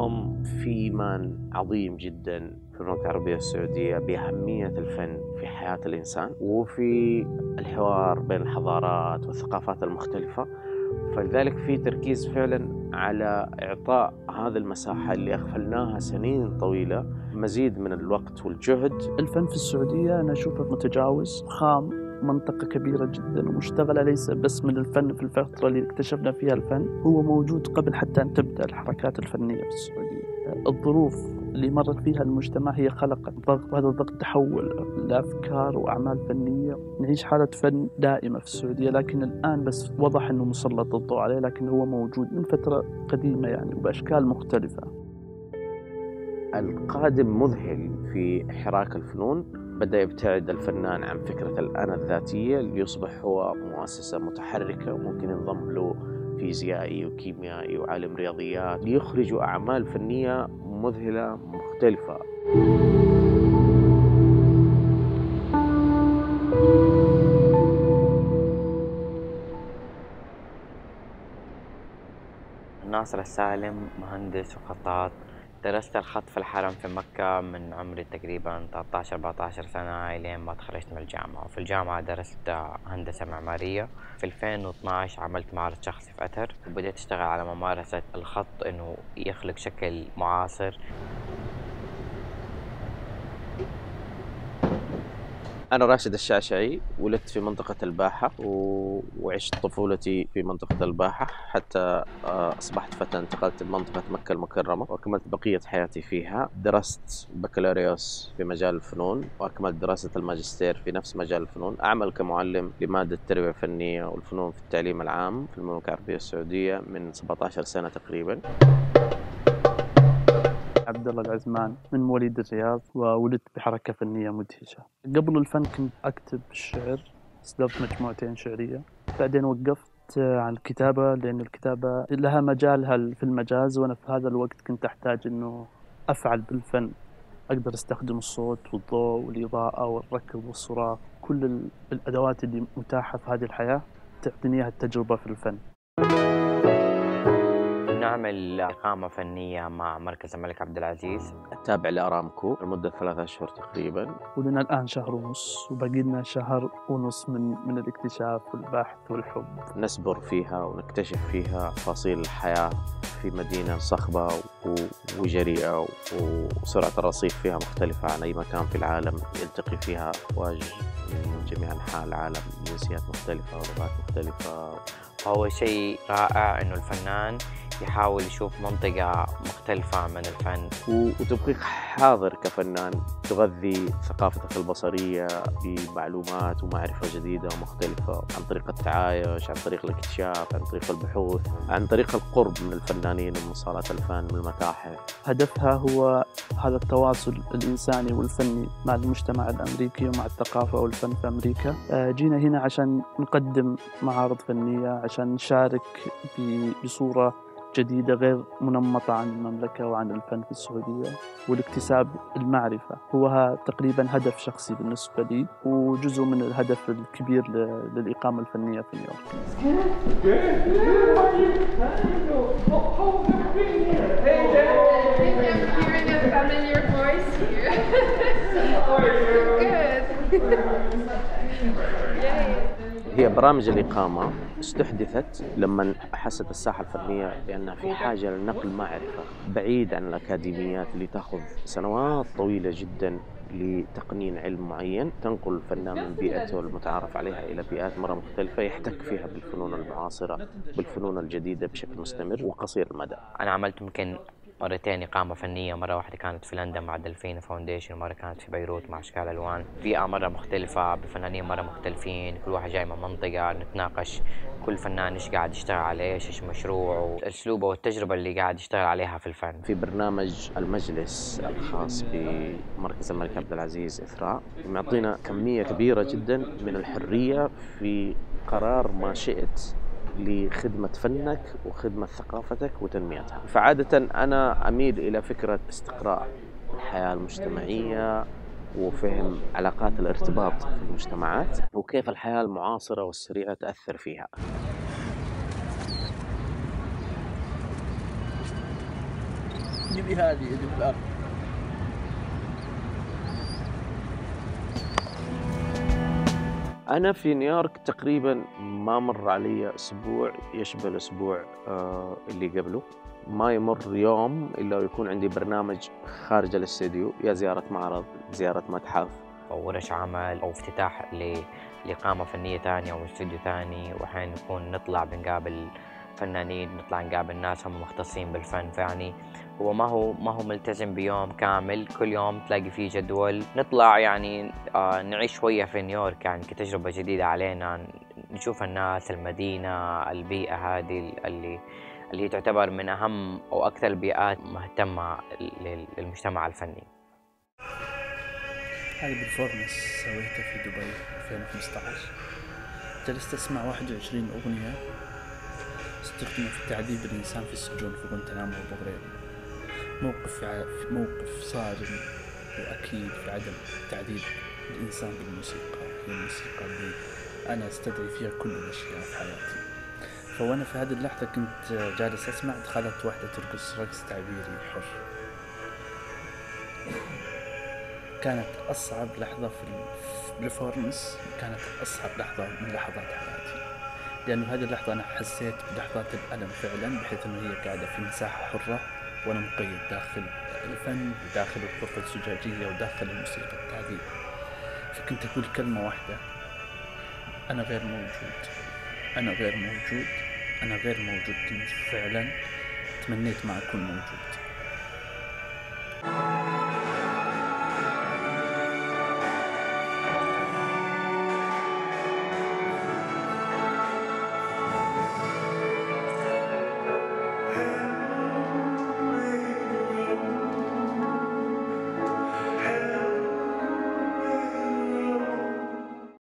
اليوم في إيمان عظيم جدا في المملكة العربية السعودية بأهمية الفن في حياة الإنسان وفي الحوار بين الحضارات والثقافات المختلفة. فلذلك في تركيز فعلا على إعطاء هذه المساحة اللي أغفلناها سنين طويلة مزيد من الوقت والجهد. الفن في السعودية أنا أشوفه متجاوز خام. منطقة كبيرة جدا ومشتغلة ليس بس من الفن في الفترة اللي اكتشفنا فيها الفن هو موجود قبل حتى أن تبدأ الحركات الفنية في السعودية. الظروف اللي مرت فيها المجتمع هي خلقت ضغط وهذا الضغط تحول لأفكار وأعمال فنية. نعيش حالة فن دائمة في السعودية لكن الآن بس وضح أنه مسلط الضوء عليه لكن هو موجود من فترة قديمة يعني وبأشكال مختلفة. القادم مذهل في حراك الفنون بدأ يبتعد الفنان عن فكرة الأنا الذاتية ليصبح هو مؤسسة متحركة وممكن ينضم له فيزيائي وكيميائي وعالم رياضيات ليخرجوا أعمال فنية مذهلة مختلفة. ناصر السالم مهندس وخطاط. درست الخط في الحرم في مكة من عمري تقريبا 13 14 سنة إلين ما تخرجت من الجامعة. وفي الجامعة درست هندسة معمارية. في 2012 عملت معرض شخصي في أثر. وبدأت أشتغل على ممارسة الخط إنه يخلق شكل معاصر. أنا راشد الشعشعي ولدت في منطقة الباحة. وعشت طفولتي في منطقة الباحة حتى آه، أصبحت فتى انتقلت لمنطقة مكة المكرمة وأكملت بقية حياتي فيها درست بكالوريوس في مجال الفنون وأكملت دراسة الماجستير في نفس مجال الفنون أعمل كمعلم لمادة التربية الفنية والفنون في التعليم العام في المملكة العربية السعودية من 17 سنة تقريبا عبد الله العزمان من مواليد الرياض وولدت بحركة فنية مدهشة. قبل الفن كنت أكتب الشعر أصدرت مجموعتين شعرية. بعدين وقفت عن الكتابة لأن الكتابة لها مجالها في المجاز وأنا في هذا الوقت كنت أحتاج أنه أفعل بالفن. أقدر أستخدم الصوت والضوء والإضاءة والركب والصراخ كل الأدوات اللي متاحة في هذه الحياة تعطيني إياها التجربة في الفن. نعمل إقامة فنية مع مركز الملك عبد العزيز. التابع لأرامكو لمدة ثلاثة أشهر تقريبا. ولنا الآن شهر ونص وباقي لنا شهر ونص من من الاكتشاف والبحث والحب. نسبر فيها ونكتشف فيها تفاصيل الحياة في مدينة صخبة وجريئة وسرعة الرصيف فيها مختلفة عن أي مكان في العالم. يلتقي فيها أفواج من جميع أنحاء العالم جنسيات مختلفة ولغات مختلفة. هو شيء رائع إنه الفنان يحاول يشوف منطقة مختلفة من الفن. وتبقيك حاضر كفنان تغذي ثقافتك البصرية بمعلومات ومعرفة جديدة ومختلفة عن طريق التعايش عن طريق الاكتشاف عن طريق البحوث عن طريق القرب من الفنانين ومن صالات الفن من المتاحف هدفها هو هذا التواصل الإنساني والفني مع المجتمع الأمريكي ومع الثقافة والفن في أمريكا. آه، جينا هنا عشان نقدم معارض فنية عشان نشارك ب- بصورة جديدة غير منمطة عن المملكة وعن الفن في السعودية. والاكتساب المعرفة هو تقريبا هدف شخصي بالنسبة لي وجزء من الهدف الكبير للإقامة الفنية في نيويورك. برامج الإقامة استحدثت لما أحست الساحة الفنية بأنها في حاجة لنقل معرفة بعيد عن الأكاديميات اللي تأخذ سنوات طويلة جدا لتقنين علم معين. تنقل الفنان من بيئته المتعارف عليها إلى بيئات مرة مختلفة يحتك فيها بالفنون المعاصرة بالفنون الجديدة بشكل مستمر وقصير المدى. أنا عملت يمكن مرتين إقامة فنية مرة واحدة كانت في لندن مع Delfina Foundation مرة كانت في بيروت مع أشكال ألوان. بيئة مرة مختلفة بفنانين مرة مختلفين كل واحد جاي من منطقة نتناقش كل فنان إيش قاعد يشتغل عليه إيش إيش مشروعه والأسلوب والتجربة اللي قاعد يشتغل عليها في الفن. في برنامج المجلس الخاص بمركز الملك عبد العزيز إثراء معطينا كمية كبيرة جدا من الحرية في قرار ما شئت. لخدمة فنك وخدمة ثقافتك وتنميتها. فعادة أنا أميل إلى فكرة استقراء الحياة المجتمعية وفهم علاقات الارتباط في المجتمعات وكيف الحياة المعاصرة والسريعة تأثر فيها. لي هذه اللي في أنا في نيويورك تقريبا ما مر علي أسبوع يشبه الأسبوع آه، اللي قبله. ما يمر يوم إلا ويكون عندي برنامج خارج الاستديو يا زيارة معرض زيارة متحف. أو ورش عمل أو افتتاح ل- لإقامة فنية ثانية أو استوديو ثاني وأحيانا نكون نطلع بنقابل فنانين نطلع نقابل ناس هم مختصين بالفن فيعني هو ما هو ما هو ملتزم بيوم كامل كل يوم تلاقي فيه جدول. نطلع يعني آه نعيش شوية في نيويورك يعني كتجربة جديدة علينا نشوف الناس المدينة البيئة هذه اللي اللي تعتبر من أهم أو أكثر البيئات مهتمة لل- للمجتمع الفني. هذه بالفورنس سويتها في دبي 2015 جلست أسمع 21 أغنية. استخدموا في تعذيب الإنسان في السجون في غوانتنامو وبغريب موقف ع- موقف صارم وأكيد في عدم تعذيب الإنسان بالموسيقى. هي الموسيقى اللي أنا أستدعي فيها كل الأشياء في حياتي. فوأنا في هذه اللحظة كنت جالس أسمع دخلت واحدة ترقص رقص تعبيري حر. كانت أصعب لحظة في ال- البرفورمنس كانت أصعب لحظة من لحظات حياتي لأنه هذه اللحظة أنا حسيت بلحظات الألم فعلا بحيث أنه هي قاعدة في مساحة حرة وأنا مقيد داخل الفن وداخل الغرفة الزجاجية وداخل الموسيقى التعذيب فكنت أقول كلمة واحدة أنا غير موجود. أنا غير موجود. أنا غير موجود. فعلا تمنيت ما أكون موجود.